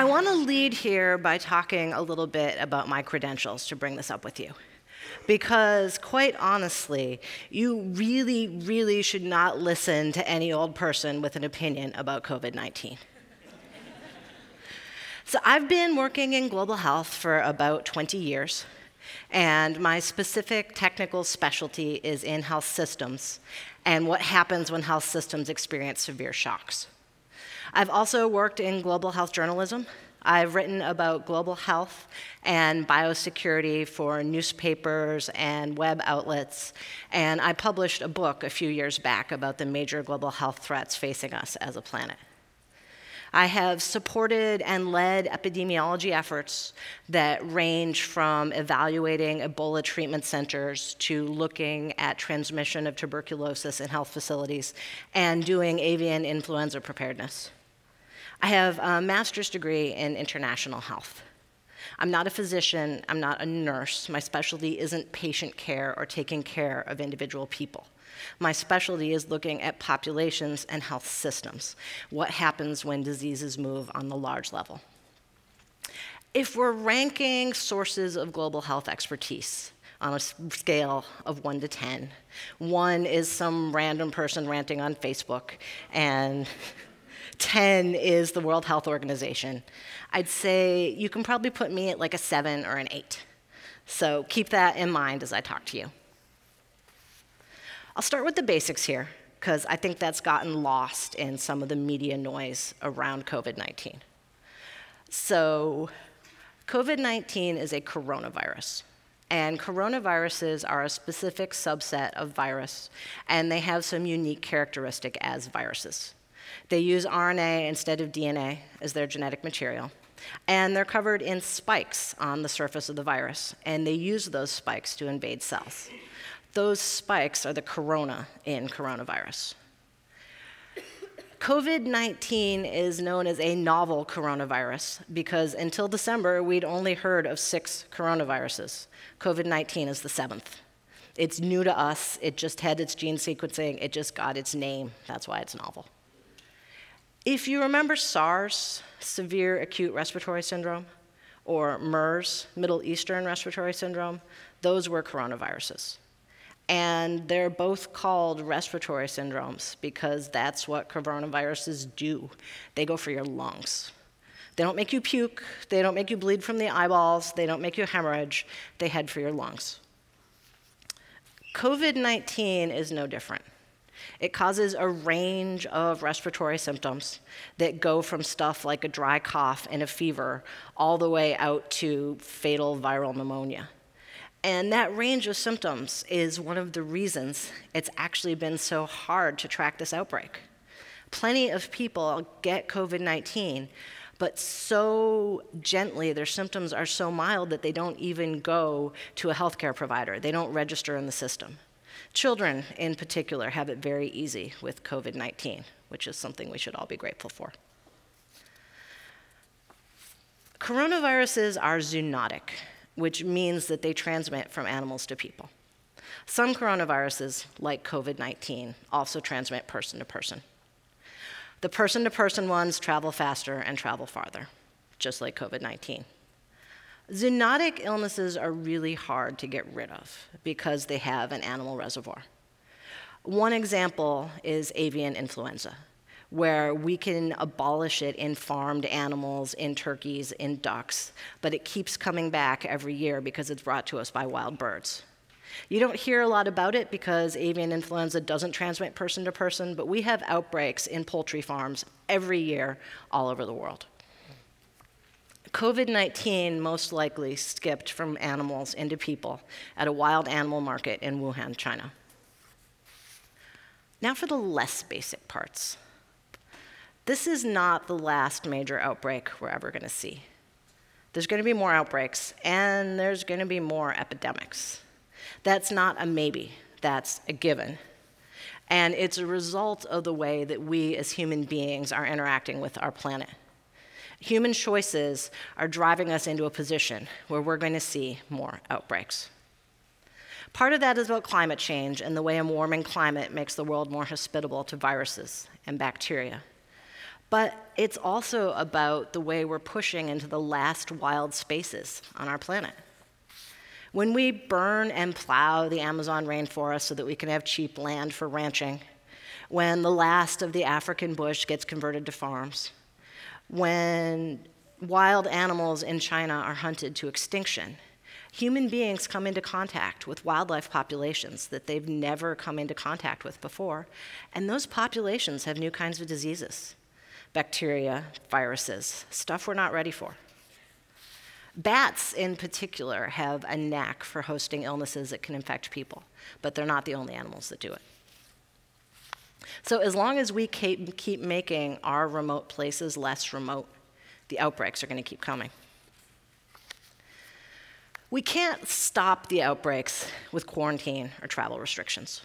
I want to lead here by talking a little bit about my credentials to bring this up with you. Because, quite honestly, you really, really should not listen to any old person with an opinion about COVID 19. so, I've been working in global health for about 20 years, and my specific technical specialty is in health systems and what happens when health systems experience severe shocks. I've also worked in global health journalism. I've written about global health and biosecurity for newspapers and web outlets, and I published a book a few years back about the major global health threats facing us as a planet. I have supported and led epidemiology efforts that range from evaluating Ebola treatment centers to looking at transmission of tuberculosis in health facilities and doing avian influenza preparedness. I have a master's degree in international health. I'm not a physician, I'm not a nurse. My specialty isn't patient care or taking care of individual people. My specialty is looking at populations and health systems. What happens when diseases move on the large level? If we're ranking sources of global health expertise, on a scale of 1 to 10. One is some random person ranting on Facebook, and 10 is the World Health Organization. I'd say you can probably put me at like a 7 or an 8. So keep that in mind as I talk to you. I'll start with the basics here, because I think that's gotten lost in some of the media noise around COVID 19. So, COVID 19 is a coronavirus. And coronaviruses are a specific subset of virus, and they have some unique characteristic as viruses. They use RNA instead of DNA as their genetic material. And they're covered in spikes on the surface of the virus, and they use those spikes to invade cells. Those spikes are the corona in coronavirus. COVID 19 is known as a novel coronavirus because until December, we'd only heard of six coronaviruses. COVID 19 is the seventh. It's new to us, it just had its gene sequencing, it just got its name. That's why it's novel. If you remember SARS, severe acute respiratory syndrome, or MERS, Middle Eastern respiratory syndrome, those were coronaviruses. And they're both called respiratory syndromes because that's what coronaviruses do. They go for your lungs. They don't make you puke, they don't make you bleed from the eyeballs, they don't make you hemorrhage, they head for your lungs. COVID 19 is no different. It causes a range of respiratory symptoms that go from stuff like a dry cough and a fever all the way out to fatal viral pneumonia. And that range of symptoms is one of the reasons it's actually been so hard to track this outbreak. Plenty of people get COVID 19, but so gently, their symptoms are so mild that they don't even go to a healthcare provider. They don't register in the system. Children, in particular, have it very easy with COVID 19, which is something we should all be grateful for. Coronaviruses are zoonotic, which means that they transmit from animals to people. Some coronaviruses, like COVID 19, also transmit person to person. The person to person ones travel faster and travel farther, just like COVID 19. Zoonotic illnesses are really hard to get rid of because they have an animal reservoir. One example is avian influenza, where we can abolish it in farmed animals, in turkeys, in ducks, but it keeps coming back every year because it's brought to us by wild birds. You don't hear a lot about it because avian influenza doesn't transmit person to person, but we have outbreaks in poultry farms every year all over the world. COVID 19 most likely skipped from animals into people at a wild animal market in Wuhan, China. Now for the less basic parts. This is not the last major outbreak we're ever going to see. There's going to be more outbreaks, and there's going to be more epidemics. That's not a maybe, that's a given. And it's a result of the way that we as human beings are interacting with our planet. Human choices are driving us into a position where we're going to see more outbreaks. Part of that is about climate change and the way a warming climate makes the world more hospitable to viruses and bacteria. But it's also about the way we're pushing into the last wild spaces on our planet. When we burn and plow the Amazon rainforest so that we can have cheap land for ranching, when the last of the African bush gets converted to farms, when wild animals in China are hunted to extinction, human beings come into contact with wildlife populations that they've never come into contact with before, and those populations have new kinds of diseases bacteria, viruses, stuff we're not ready for. Bats, in particular, have a knack for hosting illnesses that can infect people, but they're not the only animals that do it. So, as long as we keep, making our remote places less remote, the outbreaks are going to keep coming. We can't stop the outbreaks with quarantine or travel restrictions.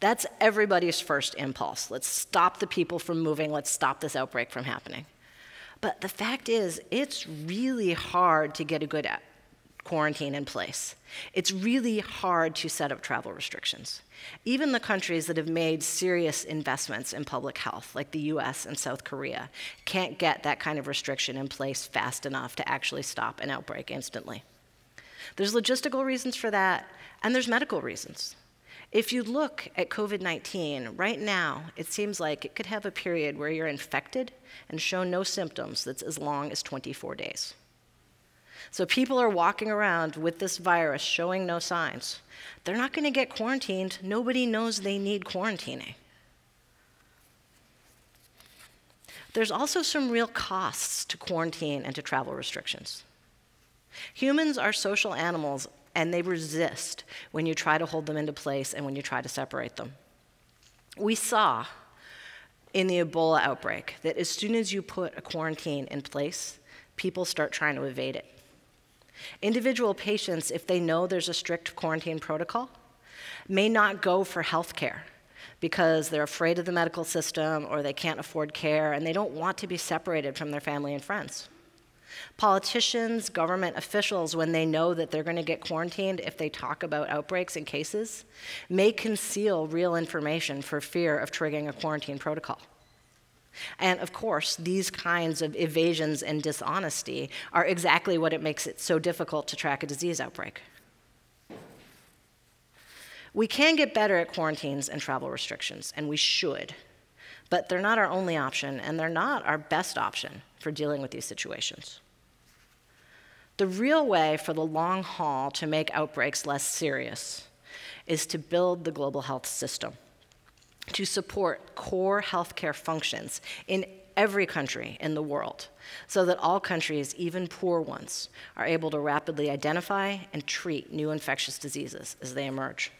That's everybody's first impulse. Let's stop the people from moving, let's stop this outbreak from happening. But the fact is, it's really hard to get a good quarantine in place. It's really hard to set up travel restrictions. Even the countries that have made serious investments in public health, like the US and South Korea, can't get that kind of restriction in place fast enough to actually stop an outbreak instantly. There's logistical reasons for that, and there's medical reasons. If you look at COVID 19, right now, it seems like it could have a period where you're infected and show no symptoms that's as long as 24 days. So people are walking around with this virus showing no signs. They're not going to get quarantined. Nobody knows they need quarantining. There's also some real costs to quarantine and to travel restrictions. Humans are social animals and they resist when you try to hold them into place and when you try to separate them. We saw in the Ebola outbreak that as soon as you put a quarantine in place, people start trying to evade it. Individual patients, if they know there's a strict quarantine protocol, may not go for health care because they're afraid of the medical system or they can't afford care and they don't want to be separated from their family and friends. Politicians, government officials, when they know that they're going to get quarantined if they talk about outbreaks and cases, may conceal real information for fear of triggering a quarantine protocol. And of course, these kinds of evasions and dishonesty are exactly what it makes it so difficult to track a disease outbreak. We can get better at quarantines and travel restrictions, and we should, but they're not our only option, and they're not our best option for dealing with these situations. The real way for the long haul to make outbreaks less serious is to build the global health system, to support core healthcare functions in every country in the world, so that all countries, even poor ones, are able to rapidly identify and treat new infectious diseases as they emerge.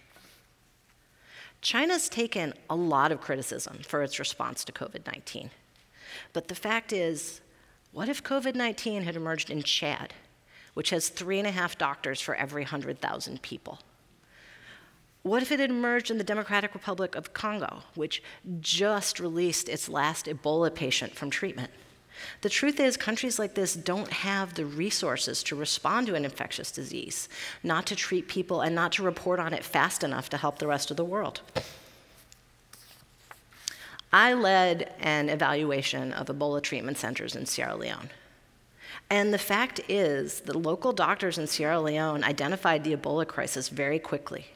China's taken a lot of criticism for its response to COVID 19. But the fact is, what if COVID 19 had emerged in Chad? which has three and a half doctors for every 100,000 people? What if it had emerged in the Democratic Republic of Congo, which just released its last Ebola patient from treatment? The truth is, countries like this don't have the resources to respond to an infectious disease, not to treat people, and not to report on it fast enough to help the rest of the world. I led an evaluation of Ebola treatment centers in Sierra Leone. And the fact is, the local doctors in Sierra Leone identified the Ebola crisis very quickly.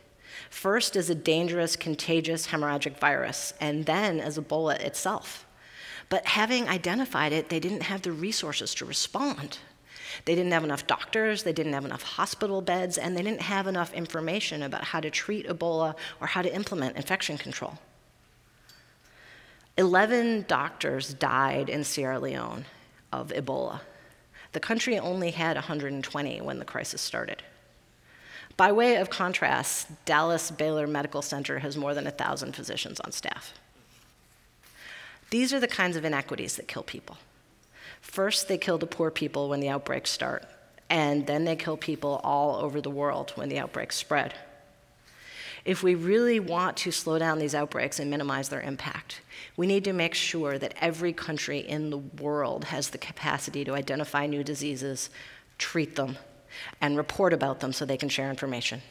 First as a dangerous, contagious hemorrhagic virus, and then as Ebola itself. But having identified it, they didn't have the resources to respond. They didn't have enough doctors, they didn't have enough hospital beds, and they didn't have enough information about how to treat Ebola or how to implement infection control. 11 doctors died in Sierra Leone of Ebola the country only had 120 when the crisis started. By way of contrast, Dallas Baylor Medical Center has more than 1,000 physicians on staff. These are the kinds of inequities that kill people. First, they kill the poor people when the outbreaks start, and then they kill people all over the world when the outbreaks spread. If we really want to slow down these outbreaks and minimize their impact, we need to make sure that every country in the world has the capacity to identify new diseases, treat them, and report about them so they can share information.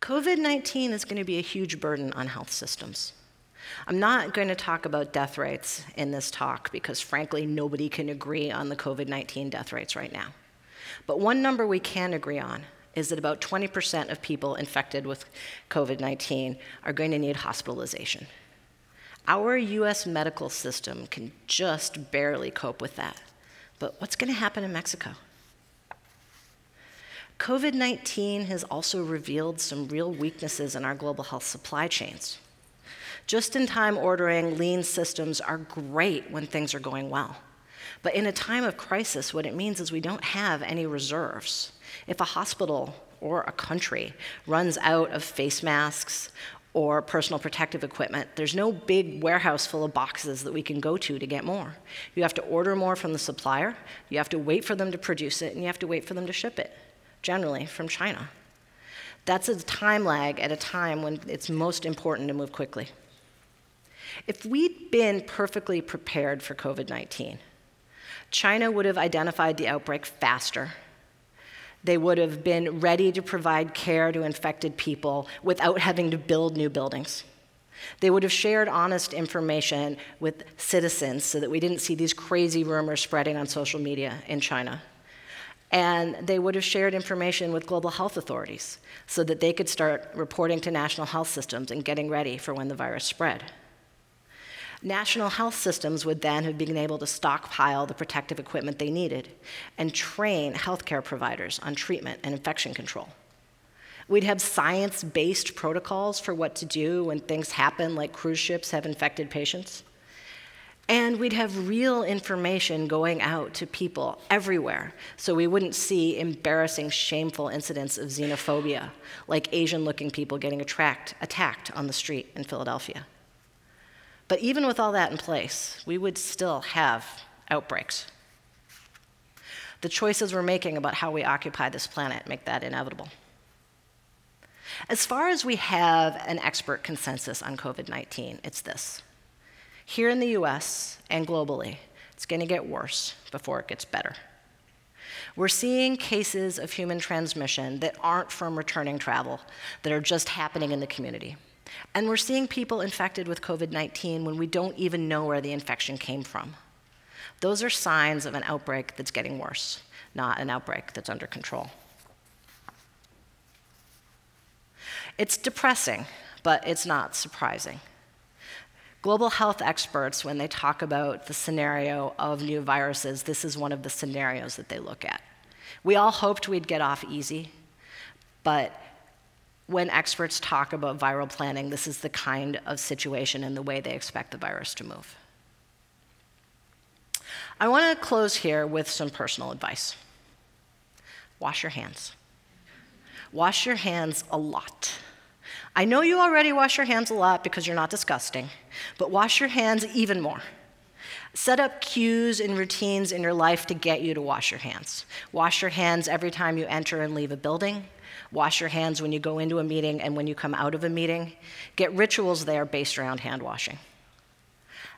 COVID 19 is going to be a huge burden on health systems. I'm not going to talk about death rates in this talk because, frankly, nobody can agree on the COVID 19 death rates right now. But one number we can agree on is that about 20% of people infected with COVID 19 are going to need hospitalization. Our US medical system can just barely cope with that. But what's going to happen in Mexico? COVID 19 has also revealed some real weaknesses in our global health supply chains. Just in time ordering, lean systems are great when things are going well. But in a time of crisis, what it means is we don't have any reserves. If a hospital or a country runs out of face masks or personal protective equipment, there's no big warehouse full of boxes that we can go to to get more. You have to order more from the supplier, you have to wait for them to produce it, and you have to wait for them to ship it, generally from China. That's a time lag at a time when it's most important to move quickly. If we'd been perfectly prepared for COVID 19, China would have identified the outbreak faster. They would have been ready to provide care to infected people without having to build new buildings. They would have shared honest information with citizens so that we didn't see these crazy rumors spreading on social media in China. And they would have shared information with global health authorities so that they could start reporting to national health systems and getting ready for when the virus spread. National health systems would then have been able to stockpile the protective equipment they needed and train healthcare providers on treatment and infection control. We'd have science based protocols for what to do when things happen, like cruise ships have infected patients. And we'd have real information going out to people everywhere so we wouldn't see embarrassing, shameful incidents of xenophobia, like Asian looking people getting attract, attacked on the street in Philadelphia. But even with all that in place, we would still have outbreaks. The choices we're making about how we occupy this planet make that inevitable. As far as we have an expert consensus on COVID 19, it's this. Here in the US and globally, it's going to get worse before it gets better. We're seeing cases of human transmission that aren't from returning travel, that are just happening in the community. And we're seeing people infected with COVID 19 when we don't even know where the infection came from. Those are signs of an outbreak that's getting worse, not an outbreak that's under control. It's depressing, but it's not surprising. Global health experts, when they talk about the scenario of new viruses, this is one of the scenarios that they look at. We all hoped we'd get off easy, but when experts talk about viral planning, this is the kind of situation and the way they expect the virus to move. I want to close here with some personal advice. Wash your hands. Wash your hands a lot. I know you already wash your hands a lot because you're not disgusting, but wash your hands even more. Set up cues and routines in your life to get you to wash your hands. Wash your hands every time you enter and leave a building. Wash your hands when you go into a meeting and when you come out of a meeting. Get rituals there based around hand washing.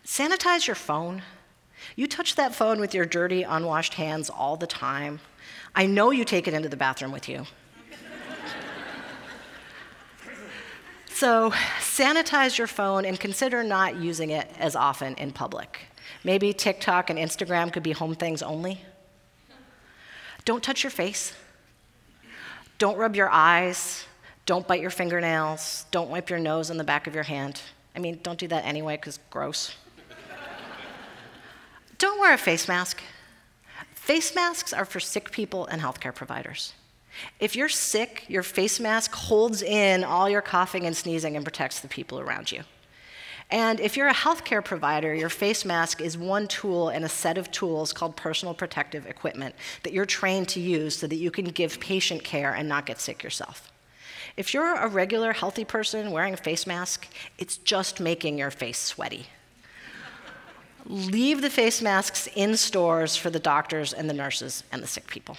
Sanitize your phone. You touch that phone with your dirty, unwashed hands all the time. I know you take it into the bathroom with you. So, sanitize your phone and consider not using it as often in public. Maybe TikTok and Instagram could be home things only. Don't touch your face. Don't rub your eyes. Don't bite your fingernails. Don't wipe your nose on the back of your hand. I mean, don't do that anyway, because gross. don't wear a face mask. Face masks are for sick people and healthcare providers. If you're sick, your face mask holds in all your coughing and sneezing and protects the people around you. And if you're a healthcare provider, your face mask is one tool in a set of tools called personal protective equipment that you're trained to use so that you can give patient care and not get sick yourself. If you're a regular healthy person wearing a face mask, it's just making your face sweaty. Leave the face masks in stores for the doctors and the nurses and the sick people.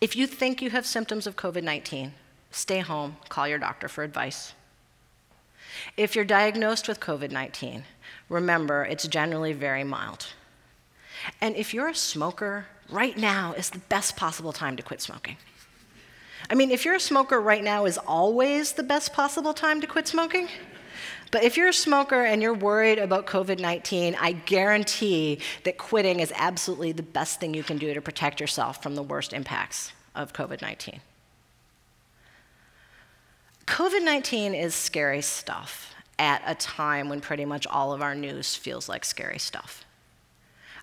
If you think you have symptoms of COVID 19, stay home, call your doctor for advice. If you're diagnosed with COVID 19, remember it's generally very mild. And if you're a smoker, right now is the best possible time to quit smoking. I mean, if you're a smoker right now is always the best possible time to quit smoking. But if you're a smoker and you're worried about COVID 19, I guarantee that quitting is absolutely the best thing you can do to protect yourself from the worst impacts of COVID 19. COVID 19 is scary stuff at a time when pretty much all of our news feels like scary stuff.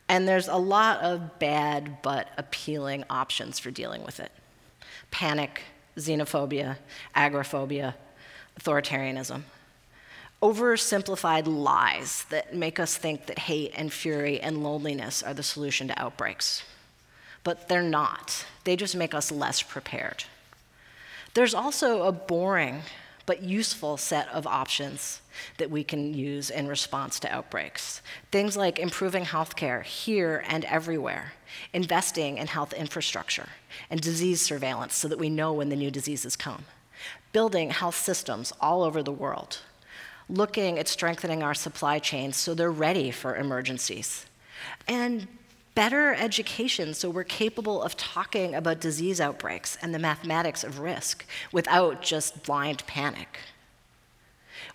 And there's a lot of bad but appealing options for dealing with it panic, xenophobia, agoraphobia, authoritarianism. Oversimplified lies that make us think that hate and fury and loneliness are the solution to outbreaks. But they're not, they just make us less prepared. There's also a boring but useful set of options that we can use in response to outbreaks. Things like improving healthcare here and everywhere, investing in health infrastructure, and disease surveillance so that we know when the new diseases come, building health systems all over the world, looking at strengthening our supply chains so they're ready for emergencies, and better education so we're capable of talking about disease outbreaks and the mathematics of risk without just blind panic.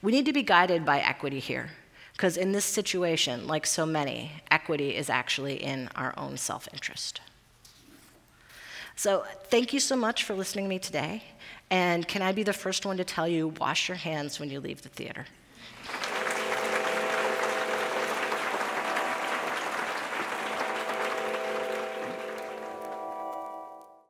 We need to be guided by equity here, because in this situation, like so many, equity is actually in our own self interest. So, thank you so much for listening to me today. And can I be the first one to tell you wash your hands when you leave the theater?